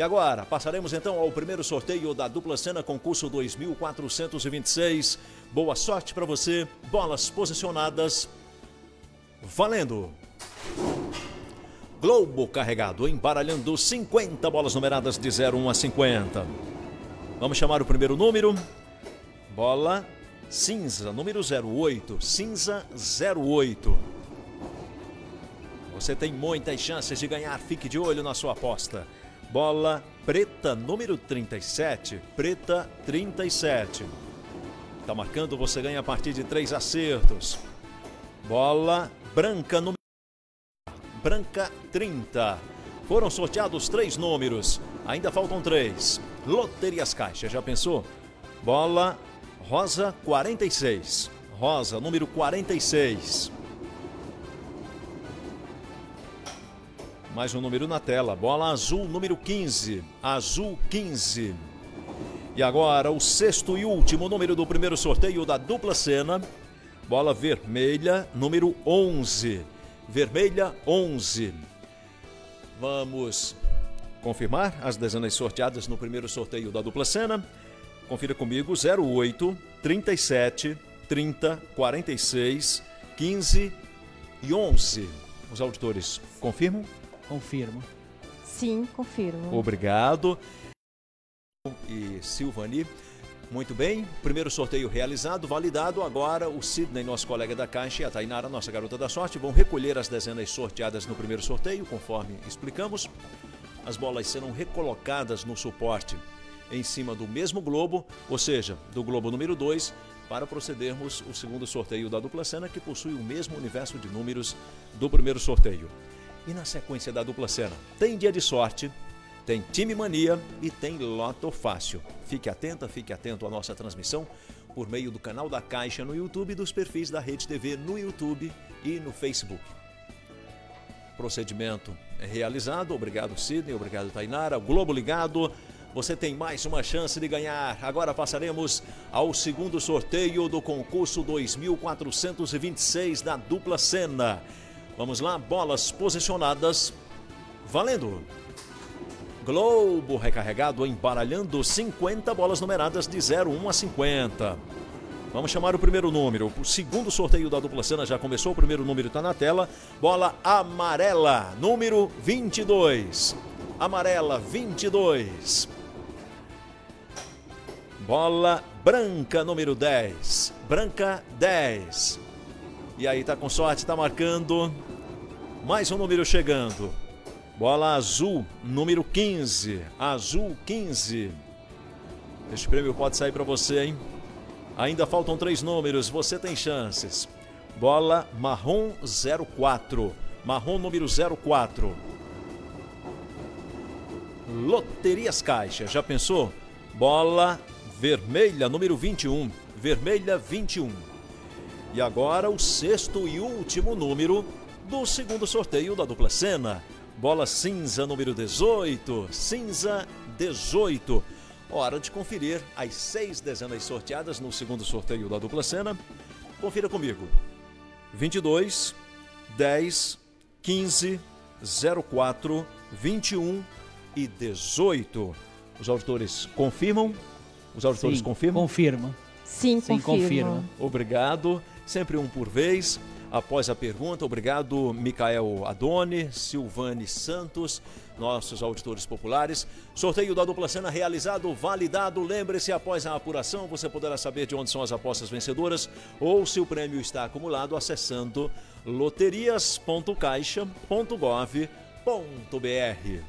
E agora, passaremos então ao primeiro sorteio da dupla cena concurso 2426. Boa sorte para você. Bolas posicionadas. Valendo! Globo carregado, embaralhando 50 bolas numeradas de 01 a 50. Vamos chamar o primeiro número. Bola cinza, número 08. Cinza 08. Você tem muitas chances de ganhar, fique de olho na sua aposta. Bola preta, número 37. Preta 37. Está marcando, você ganha a partir de três acertos. Bola branca, número branca 30. Foram sorteados três números, ainda faltam três. Loterias Caixa, já pensou? Bola rosa 46. Rosa, número 46. Mais um número na tela. Bola azul, número 15. Azul 15. E agora o sexto e último número do primeiro sorteio da dupla cena. Bola vermelha, número 11 vermelha 11. Vamos confirmar as dezenas sorteadas no primeiro sorteio da dupla cena. Confira comigo 08 37 30 46 15 e 11. Os auditores confirmam? Confirmo. Sim, confirmo. Obrigado. E Silvani muito bem, primeiro sorteio realizado, validado. Agora o Sidney, nosso colega da Caixa, e a Tainara, nossa garota da sorte, vão recolher as dezenas sorteadas no primeiro sorteio, conforme explicamos. As bolas serão recolocadas no suporte em cima do mesmo globo, ou seja, do globo número 2, para procedermos o segundo sorteio da dupla cena, que possui o mesmo universo de números do primeiro sorteio. E na sequência da dupla cena, tem dia de sorte, tem Time Mania e tem Loto Fácil. Fique atenta, fique atento à nossa transmissão por meio do canal da Caixa no YouTube e dos perfis da Rede TV no YouTube e no Facebook. Procedimento é realizado. Obrigado, Sidney. Obrigado, Tainara. Globo ligado. Você tem mais uma chance de ganhar. Agora passaremos ao segundo sorteio do concurso 2426 da dupla cena. Vamos lá, bolas posicionadas. Valendo! Globo recarregado embaralhando 50 bolas numeradas de 01 a 50. Vamos chamar o primeiro número. O segundo sorteio da dupla cena já começou. O primeiro número está na tela. Bola amarela, número 22. Amarela, 22. Bola branca, número 10. Branca, 10. E aí, tá com sorte, tá marcando. Mais um número chegando. Bola azul, número 15. Azul 15. Este prêmio pode sair para você, hein? Ainda faltam três números, você tem chances. Bola marrom 04. Marrom número 04. Loterias Caixa, já pensou? Bola vermelha número 21. Vermelha 21. E agora o sexto e último número do segundo sorteio da dupla cena. Bola cinza número 18. Cinza 18. Hora de conferir as seis dezenas sorteadas no segundo sorteio da dupla cena. Confira comigo. 22, 10, 15, 04, 21 e 18. Os auditores confirmam? Os auditores Sim, confirmam? Confirma. Sim, Sim, confirmo. confirma. Obrigado. Sempre um por vez. Após a pergunta, obrigado Micael Adoni, Silvane Santos, nossos auditores populares. Sorteio da dupla cena realizado, validado. Lembre-se, após a apuração, você poderá saber de onde são as apostas vencedoras ou se o prêmio está acumulado acessando loterias.caixa.gov.br.